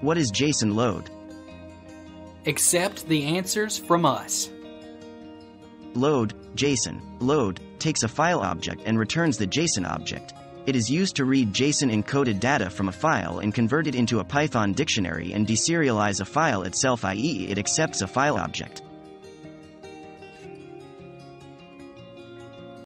What is JSON load? Accept the answers from us. Load, JSON, load, takes a file object and returns the JSON object. It is used to read JSON encoded data from a file and convert it into a Python dictionary and deserialize a file itself i.e. it accepts a file object.